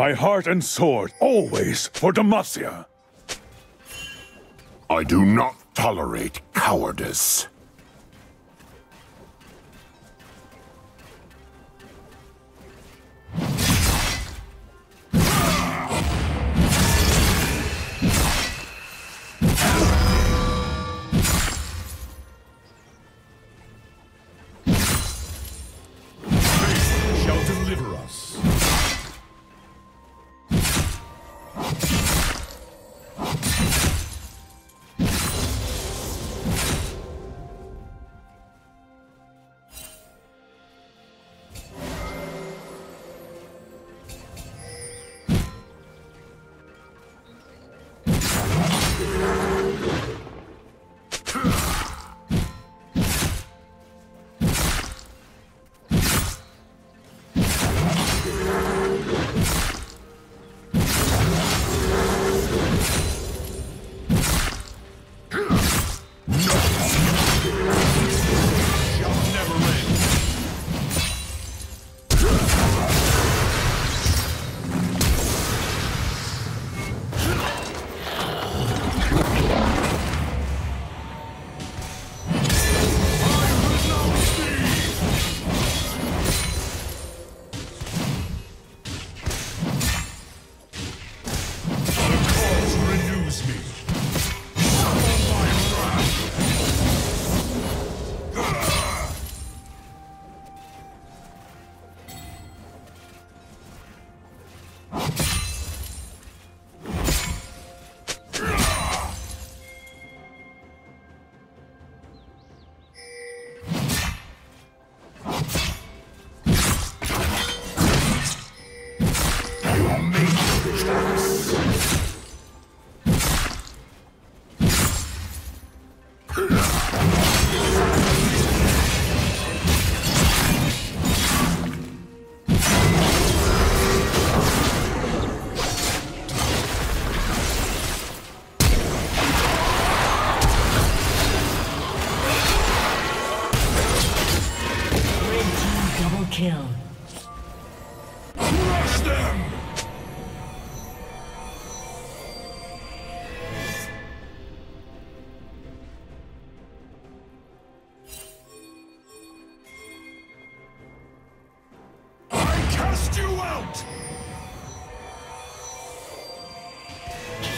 My heart and sword, always for Demacia. I do not tolerate cowardice.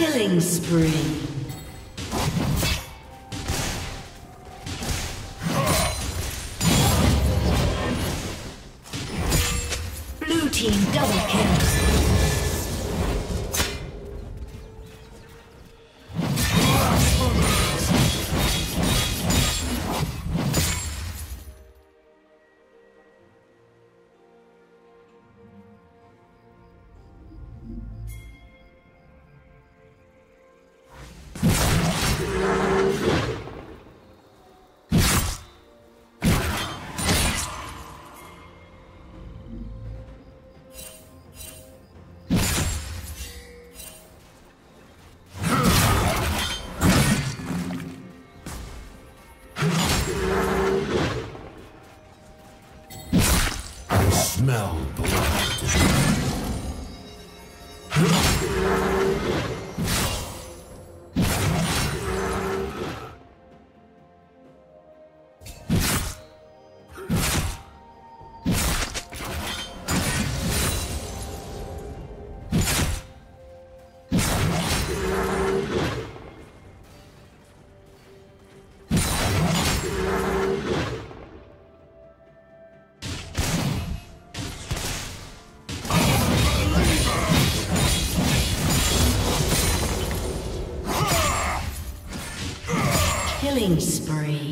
Killing spree. Smell Killing spree.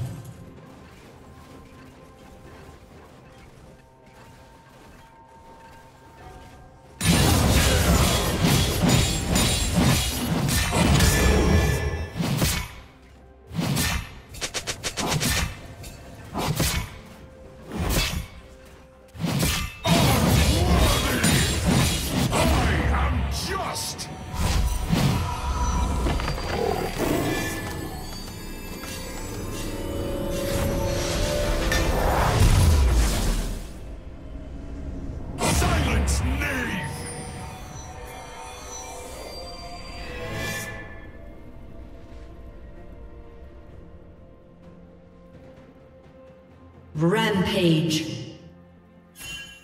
Rampage.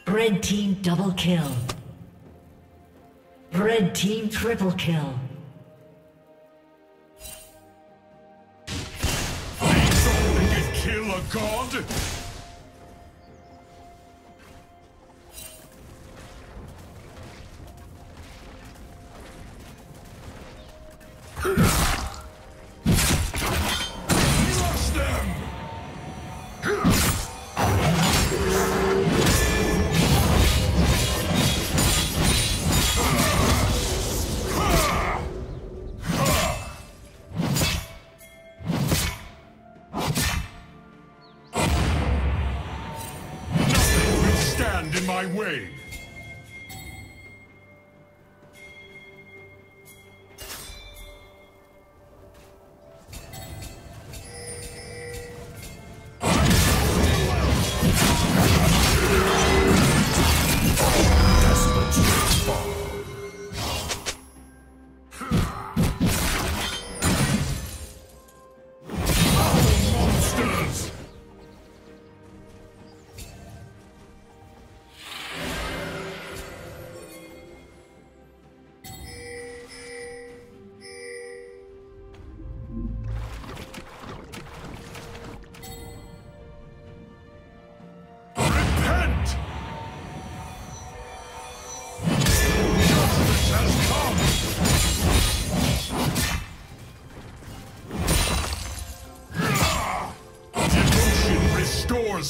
Red team double kill. Red team triple kill. Kill a god? My way!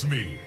Me!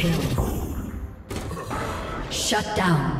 Kill. Shut down.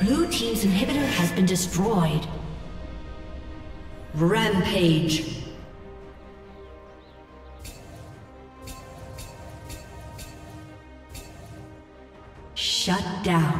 Blue Team's inhibitor has been destroyed. Rampage. Shut down.